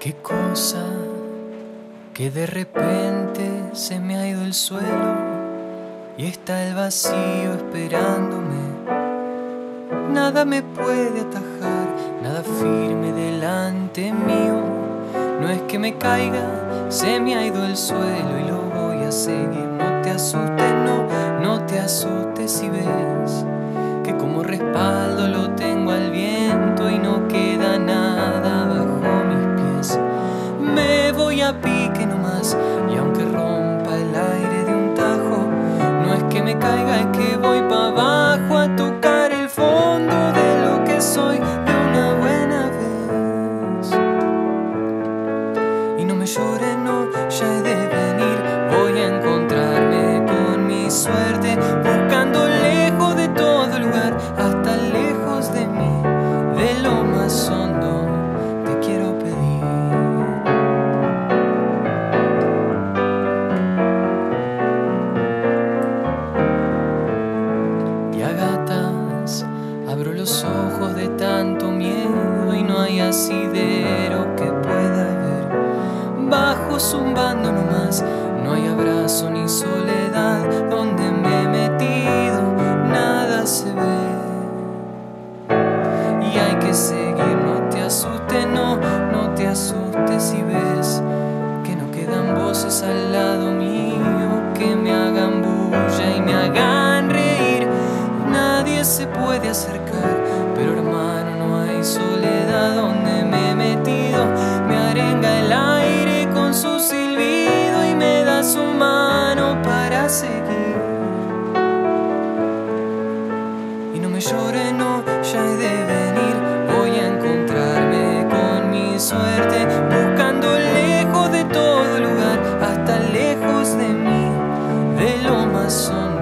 Qué cosa que de repente se me ha ido el suelo y está el vacío esperándome. Nada me puede atajar, nada firme delante mío. No es que me caiga, se me ha ido el suelo y lo voy a seguir. No te asustes, no, no te asustes pique nomás y aunque rompa el aire de un tajo, no es que me caiga, es que voy para abajo a tocar el fondo de lo que soy de una buena vez. Y no me llores, no, ya abro los ojos de tanto miedo y no hay asidero que pueda ver. Bajo zumbando nomás, no hay abrazo ni soledad donde me he metido, nada se ve. Y hay que seguir, no te asustes, no, no te asustes si ves que no quedan voces al lado se puede acercar, pero hermano, no hay soledad donde me he metido. Me arenga el aire con su silbido y me da su mano para seguir. Y no me llore, no, ya he de venir. Voy a encontrarme con mi suerte, buscando lejos de todo lugar, hasta lejos de mí, de lo más hondo